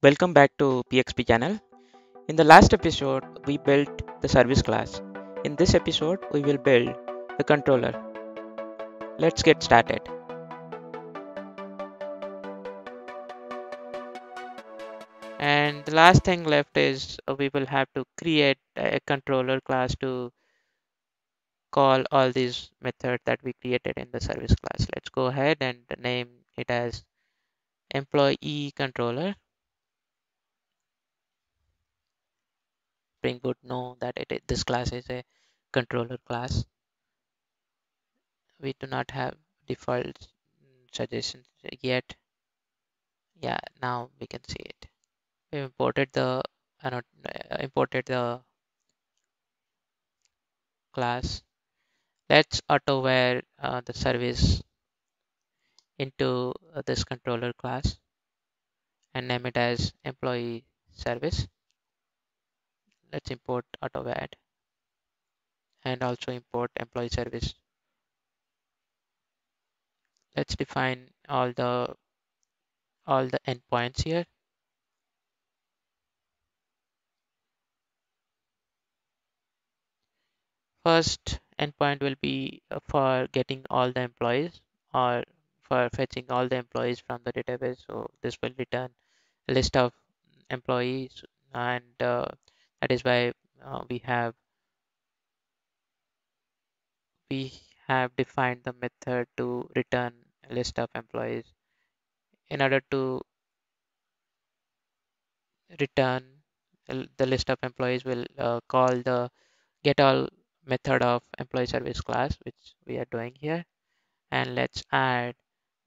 Welcome back to PXP channel. In the last episode, we built the service class. In this episode, we will build the controller. Let's get started. And the last thing left is uh, we will have to create a controller class to call all these methods that we created in the service class. Let's go ahead and name it as employee controller Spring Boot know that it this class is a controller class. We do not have default suggestions yet. Yeah, now we can see it. We imported the uh, imported the class. Let's autowire uh, the service into uh, this controller class and name it as employee service let's import Autowired and also import employee service. Let's define all the all the endpoints here. First endpoint will be for getting all the employees or for fetching all the employees from the database. So this will return a list of employees and uh, that is why uh, we have we have defined the method to return a list of employees in order to return the list of employees will uh, call the get all method of employee service class which we are doing here. And let's add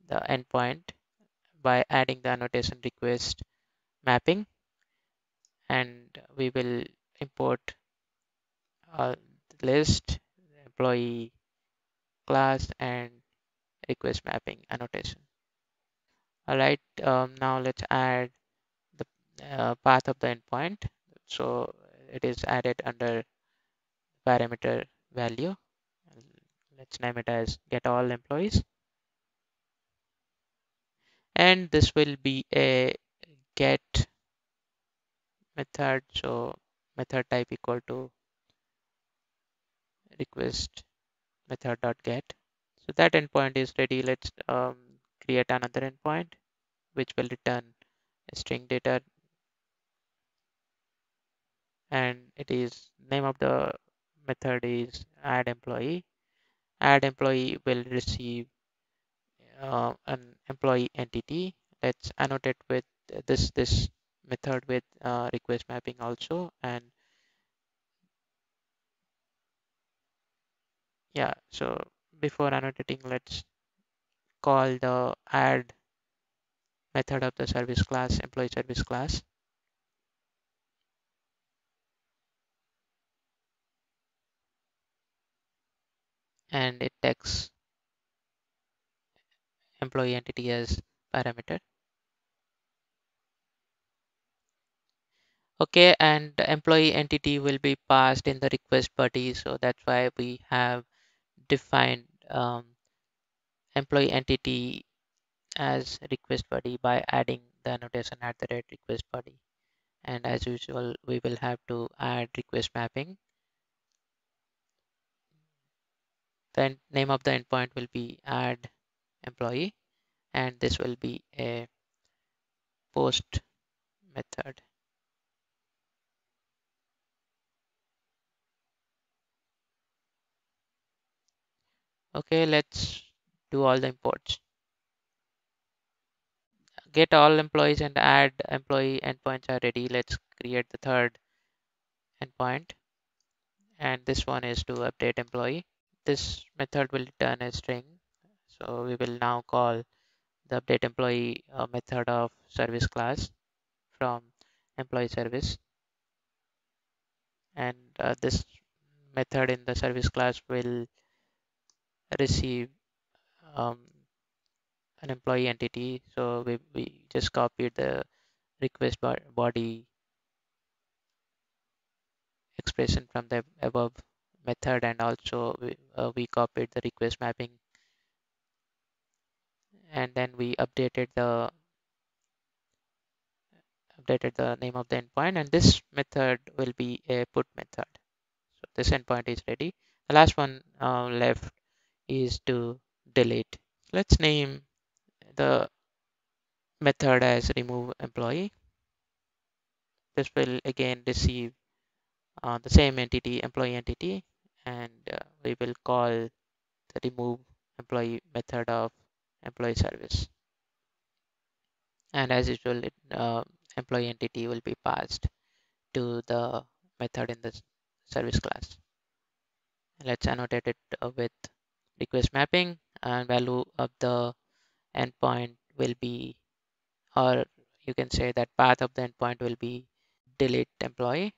the endpoint by adding the annotation request mapping and we will import uh, list employee class and request mapping annotation. All right um, now let's add the uh, path of the endpoint. So it is added under parameter value. Let's name it as get all employees. And this will be a get method so method type equal to request method dot get so that endpoint is ready. Let's um, create another endpoint which will return string data. And it is name of the method is add employee. Add employee will receive uh, an employee entity. Let's annotate with this this method with uh, request mapping also and yeah so before annotating let's call the add method of the service class employee service class. And it takes employee entity as parameter okay and employee entity will be passed in the request body so that's why we have defined um, employee entity as request body by adding the annotation at the rate request body and as usual we will have to add request mapping. The name of the endpoint will be add employee and this will be a post method okay let's do all the imports. Get all employees and add employee endpoints are ready. Let's create the third endpoint. And this one is to update employee. This method will return a string. So we will now call the update employee uh, method of service class from employee service. And uh, this method in the service class will receive um, an employee entity. So we, we just copied the request body expression from the above method and also we, uh, we copied the request mapping and then we updated the updated the name of the endpoint and this method will be a put method. So this endpoint is ready. The last one uh, left is to delete. Let's name the method as remove employee. This will again receive uh, the same entity, employee entity, and uh, we will call the remove employee method of employee service. And as usual, it, uh, employee entity will be passed to the method in the service class. Let's annotate it with request mapping and value of the endpoint will be, or you can say that path of the endpoint will be delete employee.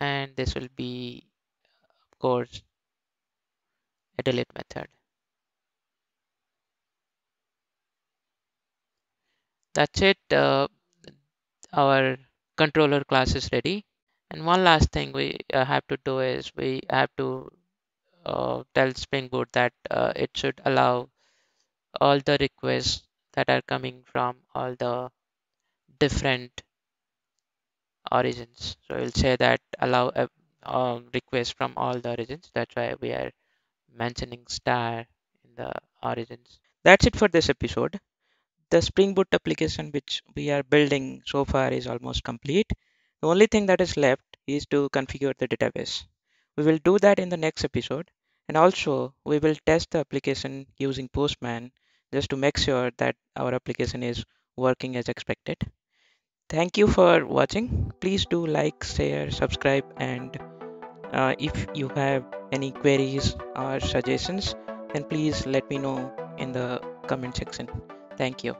And this will be, of course, a delete method. That's it. Uh, our controller class is ready. And one last thing we uh, have to do is we have to uh, tell Spring Boot that uh, it should allow all the requests that are coming from all the different origins. So we'll say that allow a uh, request from all the origins. That's why we are mentioning star in the origins. That's it for this episode. The Spring Boot application which we are building so far is almost complete. The only thing that is left is to configure the database. We will do that in the next episode. And also we will test the application using Postman just to make sure that our application is working as expected. Thank you for watching. Please do like, share, subscribe, and uh, if you have any queries or suggestions, then please let me know in the comment section. Thank you.